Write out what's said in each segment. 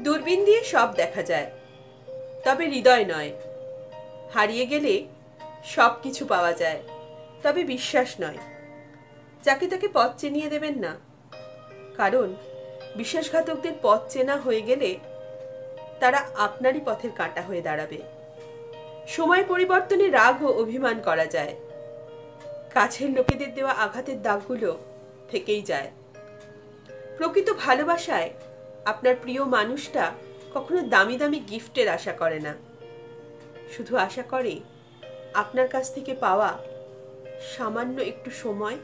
দূরবীন দিয়ে সব দেখা যায়। তবে হৃদয় নয়। হারিয়ে গেলে সব কিছু পাওয়া যায়, তবে বিশ্বাস নয়। যাকে তাকে পথ চিনিয়ে দেবেন না। কারণ বিশ্বাসঘাতকদের পথ চেনা হয়ে গেলে তারা আপনারই পথের কাঁটা হয়ে দাঁড়াবে। সময় পরিবর্তনে রাগ ও অভিমান করা যায়। কাছের লোকেদের দেওয়া আঘাতের দাগগুলো থেকেই যায়। প্রকৃত ভালোবাসায় আপনার প্রিয় মানুষটা কখনো দামি দামি গিফটের আশা করে না। শুধু আশা করে আপনার কাছ থেকে পাওয়া সামান্য একটু সময়,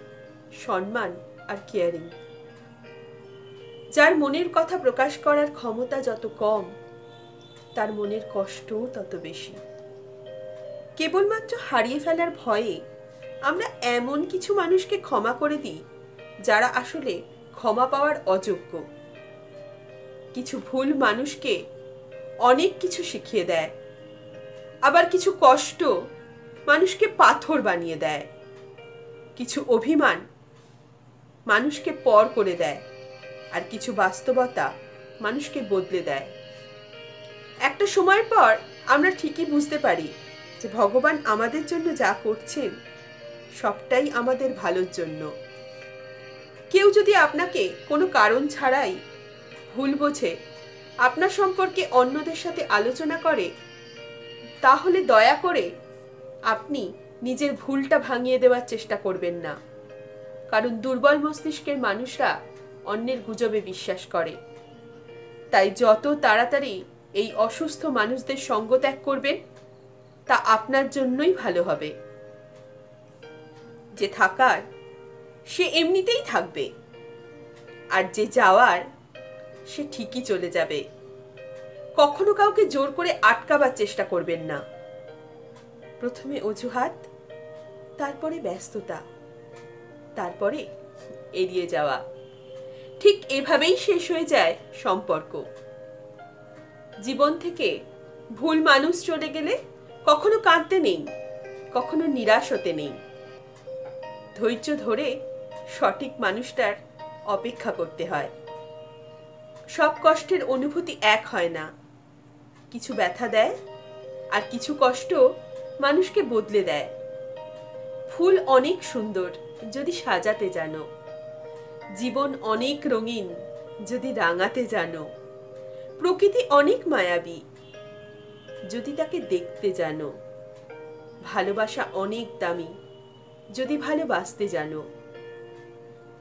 সম্মান আর কেয়ারিং। যার মনের কথা প্রকাশ করার ক্ষমতা যত কম, তার মনের কষ্টও তত বেশি। কেবলমাত্র হারিয়ে ফেলার ভয়ে আমরা এমন কিছু মানুষকে ক্ষমা করে দিই, যারা আসলে ক্ষমা পাওয়ার অযোগ্য। কিছু ভুল মানুষকে অনেক কিছু শিখিয়ে দেয়। আবার কিছু কষ্ট মানুষকে পাথর বানিয়ে দেয়। কিছু অভিমান মানুষকে পর করে দেয় আর কিছু বাস্তবতা মানুষকে বদলে দেয়। একটা সময়ের পর আমরা ঠিকই বুঝতে পারি যে ভগবান আমাদের জন্য যা করছেন, সবটাই আমাদের ভালোর জন্য। কেউ যদি আপনাকে কোনো কারণ ছাড়াই ভুল বোঝে, আপনার সম্পর্কে অন্যদের সাথে আলোচনা করে, তাহলে দয়া করে আপনি নিজের ভুলটা ভাঙিয়ে দেওয়ার চেষ্টা করবেন না। কারণ দুর্বল মস্তিষ্কের মানুষরা অন্যের গুজবে বিশ্বাস করে। তাই যত তাড়াতাড়ি এই অসুস্থ মানুষদের সঙ্গ ত্যাগ করবেন, তা আপনার জন্যই ভালো হবে। যে থাকার, সে এমনিতেই থাকবে। আর যে যাওয়ার সে ঠিকই চলে যাবে। কখনো কাউকে জোর করে আটকাবার চেষ্টা করবেন না। প্রথমে অজুহাত, তারপরে ব্যস্ততা, তারপরে এড়িয়ে যাওয়া। ঠিক এভাবেই শেষ হয়ে যায় সম্পর্ক। জীবন থেকে ভুল মানুষ চলে গেলে কখনো কাঁদতে নেই, কখনো নিরাশ হতে নেই। ধৈর্য ধরে সঠিক মানুষটার অপেক্ষা করতে হয়। সব কষ্টের অনুভূতি এক হয় না। কিছু ব্যথা দেয় আর কিছু কষ্ট মানুষকে বদলে দেয়। ফুল অনেক সুন্দর যদি সাজাতে জানো। জীবন অনেক রঙিন যদি রাঙাতে জানো। প্রকৃতি অনেক মায়াবী যদি তাকে দেখতে জানো। ভালোবাসা অনেক দামি যদি ভালোবাসতে জানো।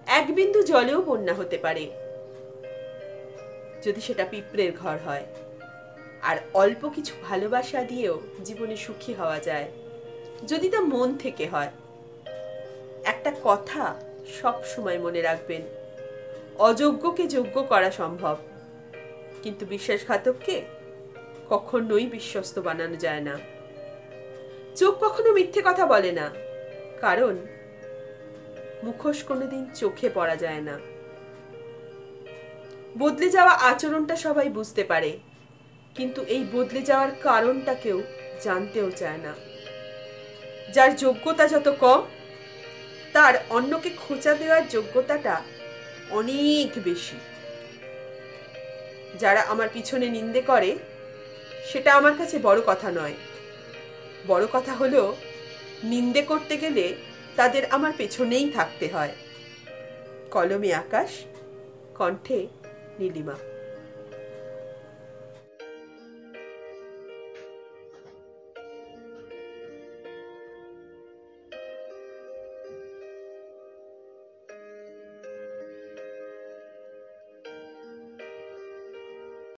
এক বিন্দু জলেও বন্যা হতে পারে। যদি সেটা পিঁপড়ের ঘর হয়। আর অল্প কিছু ভালোবাসা দিয়েও জীবনে সুখী হওয়া যায়। যদি তা মন থেকে হয়। একটা কথা সব সময় মনে রাখবেন, অযোগ্যকে যোগ্য করা সম্ভব। কিন্তু বিশ্বাসঘাতককে কখনোই বিশ্বস্ত বানানো যায় না। চোখ কখনো মিথ্যে কথা বলে না। কারণ মুখোশ কোনোদিন চোখে পড়া যায় না। বদলে যাওয়া আচরণটা সবাই বুঝতে পারে। কিন্তু এই বদলে যাওয়ার কারণটা কেউ জানতেও চায় না। যার যোগ্যতা যত কম, তার অন্যকে খোঁচা দেওয়ার যোগ্যতাটা অনেক বেশি। যারা আমার পিছনে নিন্দে করে, সেটা আমার কাছে বড় কথা নয়। বড় কথা হলো, নিন্দে করতে গেলে তাদের আমার পেছনেই থাকতে হয়। কলমে আকাশ, কণ্ঠে 丽丽吗？